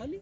খালি